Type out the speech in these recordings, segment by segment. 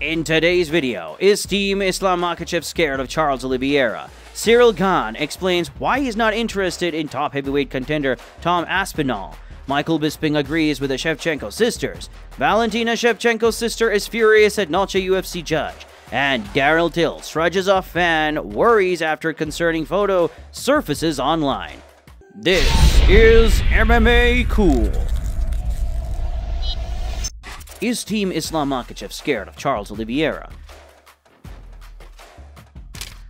In today's video, is Team Islam Makhachev scared of Charles Oliveira? Ciryl Gane explains why he's not interested in top heavyweight contender Tom Aspinall. Michael Bisping agrees with the Shevchenko sisters. Valentina Shevchenko's sister is furious at Noche UFC judge. And Darren Till trudges off fan, worries after a concerning photo surfaces online. This is MMA Cool. Is Team Islam Makhachev scared of Charles Oliveira?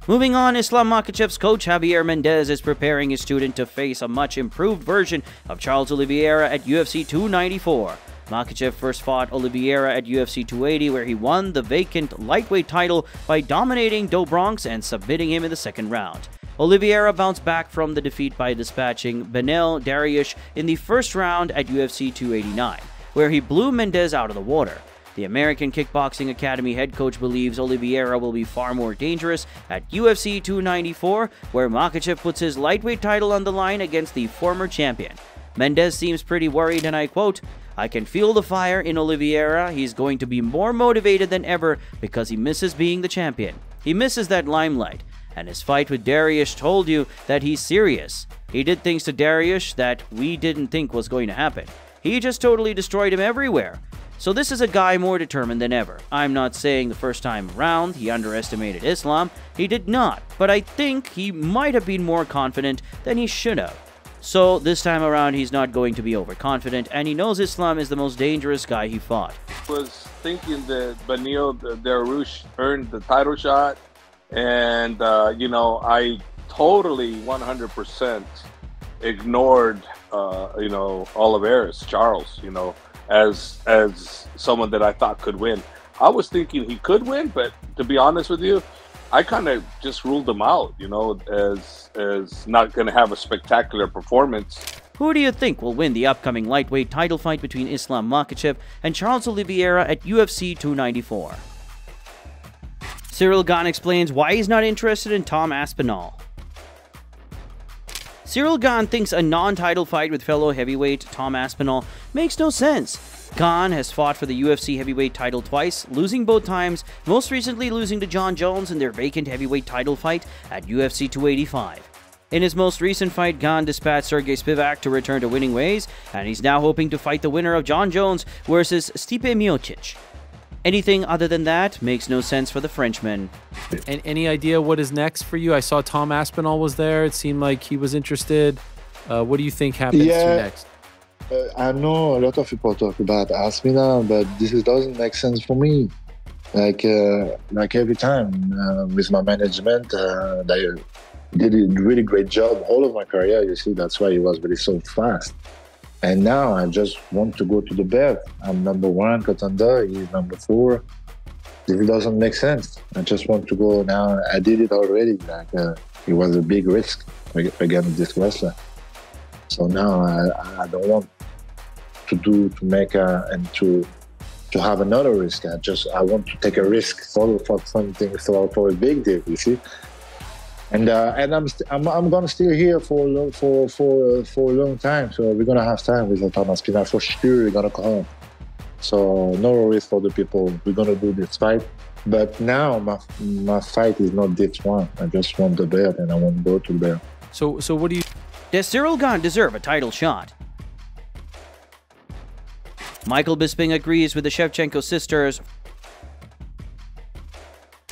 Moving on, Islam Makhachev's coach Javier Mendez is preparing his student to face a much improved version of Charles Oliveira at UFC 294. Makhachev first fought Oliveira at UFC 280, where he won the vacant lightweight title by dominating Do Bronx and submitting him in the second round. Oliveira bounced back from the defeat by dispatching Beneil Dariush in the first round at UFC 289 where he blew Mendez out of the water. The American Kickboxing Academy head coach believes Oliveira will be far more dangerous at UFC 294, where Makhachev puts his lightweight title on the line against the former champion. Mendez seems pretty worried, and I quote, I can feel the fire in Oliveira. He's going to be more motivated than ever because he misses being the champion. He misses that limelight. And his fight with Dariush told you that he's serious. He did things to Dariush that we didn't think was going to happen. He just totally destroyed him everywhere. So this is a guy more determined than ever. I'm not saying the first time around he underestimated Islam, he did not, but I think he might have been more confident than he should have. So this time around he's not going to be overconfident and he knows Islam is the most dangerous guy he fought. was thinking that Beneil Dariush earned the title shot and uh, you know I totally 100% ignored uh, you know Oliveira's Charles, you know, as as someone that I thought could win. I was thinking he could win, but to be honest with you, I kind of just ruled him out, you know, as as not going to have a spectacular performance. Who do you think will win the upcoming lightweight title fight between Islam Makhachev and Charles Oliveira at UFC 294? Ciryl Gane explains why he's not interested in Tom Aspinall. Ciryl Gane thinks a non-title fight with fellow heavyweight Tom Aspinall makes no sense. Gane has fought for the UFC heavyweight title twice, losing both times, most recently losing to Jon Jones in their vacant heavyweight title fight at UFC 285. In his most recent fight, Gane dispatched Sergey Spivak to return to winning ways, and he's now hoping to fight the winner of Jon Jones versus Stipe Miocic. Anything other than that makes no sense for the Frenchman. And any idea what is next for you? I saw Tom Aspinall was there. It seemed like he was interested. Uh, what do you think happens Yeah. next? Uh, I know a lot of people talk about Aspinall, but this doesn't make sense for me. Like uh, like every time uh, with my management, uh, they did a really great job all of my career. You see, that's why he was really so fast. And now I just want to go to the bed. I'm number one Katanda He's number four. It doesn't make sense. I just want to go now. I did it already. Like uh, it was a big risk against this wrestler. So now I, I don't want to do to make a and to to have another risk. I just I want to take a risk for for something for a big deal. You see. And uh, and I'm, st- I'm I'm gonna stay here for a lo- for for for a long time. So we're gonna have time with Tom Aspinall for sure. We're gonna come. So no worries for the people. We're gonna do this fight. But now my my fight is not this one. I just want the belt and I want to go to belt. So, so what do you? Does Ciryl Gane deserve a title shot? Michael Bisping agrees with the Shevchenko sisters.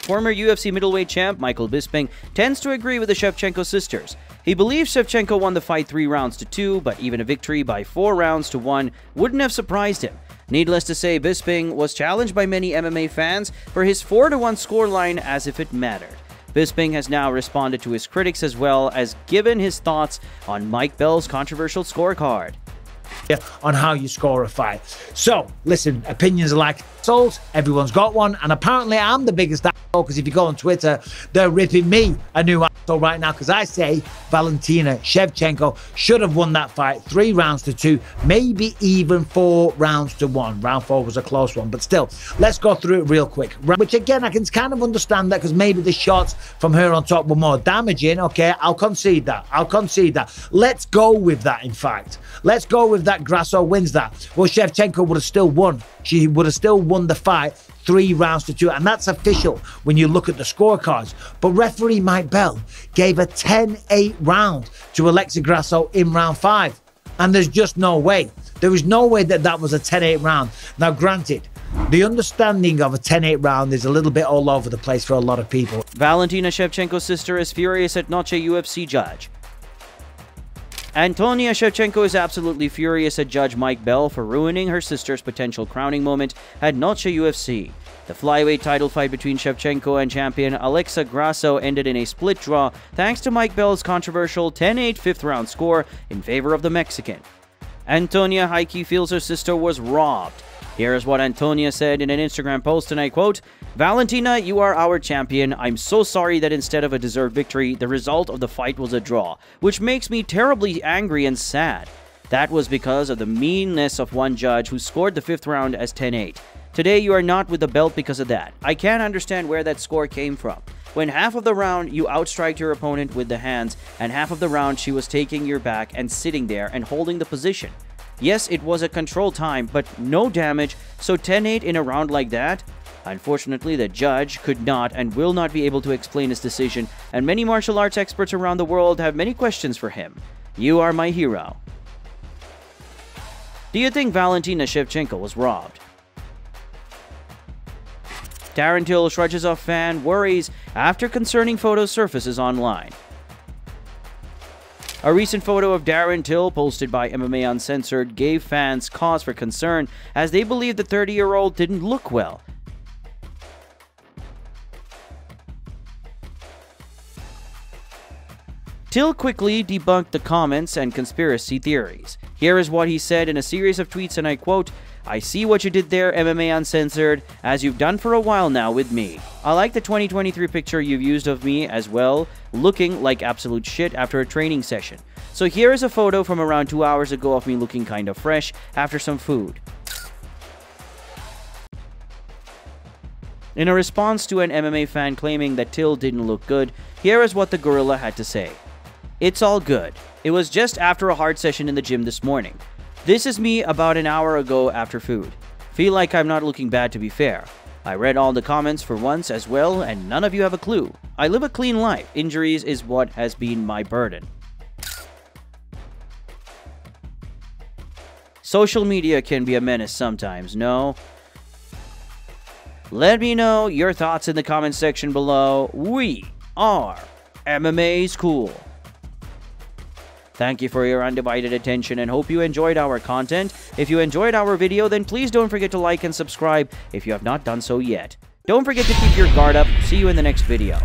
Former UFC middleweight champ Michael Bisping tends to agree with the Shevchenko sisters. He believes Shevchenko won the fight three rounds to two, but even a victory by four rounds to one wouldn't have surprised him. Needless to say, Bisping was challenged by many MMA fans for his 4 to 1 scoreline as if it mattered. Bisping has now responded to his critics as well as given his thoughts on Mike Bell's controversial scorecard. on how you score a fight. So, listen, opinions are like souls. Everyone's got one, and apparently I'm the biggest because if you go on Twitter, they're ripping me a new asshole right now because I say Valentina Shevchenko should have won that fight three rounds to two, maybe even four rounds to one. Round four was a close one, but still, let's go through it real quick. Which again, I can kind of understand that because maybe the shots from her on top were more damaging. Okay, I'll concede that. I'll concede that. Let's go with that. In fact, let's go with that. Grasso wins that. Well, Shevchenko would have still won. She would have still won the fight three rounds to two, and that's official when you look at the scorecards. But referee Mike Bell gave a 10 8 round to Alexa Grasso in round five. And there's just no way. There is no way that that was a 10 8 round. Now, granted, the understanding of a 10 8 round is a little bit all over the place for a lot of people. Valentina Shevchenko's sister is furious at Noche UFC judge. Antonina Shevchenko is absolutely furious at Judge Mike Bell for ruining her sister's potential crowning moment at Noche UFC. The flyweight title fight between Shevchenko and champion Alexa Grasso ended in a split draw thanks to Mike Bell's controversial 10-8 fifth round score in favor of the Mexican. Antonina Heike feels her sister was robbed here is what Antonina said in an Instagram post, I quote, Valentina, you are our champion. I'm so sorry that instead of a deserved victory, the result of the fight was a draw, which makes me terribly angry and sad. That was because of the meanness of one judge who scored the fifth round as 10-8. Today, you are not with the belt because of that. I can't understand where that score came from. When half of the round you outstriked your opponent with the hands, and half of the round she was taking your back and sitting there and holding the position. Yes, it was a control time, but no damage, so 10-8 in a round like that? Unfortunately, the judge could not and will not be able to explain his decision, and many martial arts experts around the world have many questions for him. You are my hero. Do you think Valentina Shevchenko was robbed? Darren Till shrugs off fan worries after concerning photo surfaces online. A recent photo of Darren Till posted by MMA Uncensored gave fans cause for concern as they believe the 30 year old didn't look well. Till quickly debunked the comments and conspiracy theories. Here is what he said in a series of tweets, and I quote I see what you did there, MMA Uncensored, as you've done for a while now with me. I like the 2023 picture you've used of me as well, looking like absolute shit after a training session. So here is a photo from around two hours ago of me looking kind of fresh after some food. In a response to an MMA fan claiming that Till didn't look good, here is what the gorilla had to say. It's all good. It was just after a hard session in the gym this morning. This is me about an hour ago after food. Feel like I'm not looking bad to be fair. I read all the comments for once as well, and none of you have a clue. I live a clean life. Injuries is what has been my burden. Social media can be a menace sometimes, no? Let me know your thoughts in the comment section below. We are MMA School. Thank you for your undivided attention and hope you enjoyed our content. If you enjoyed our video, then please don't forget to like and subscribe if you have not done so yet. Don't forget to keep your guard up. See you in the next video.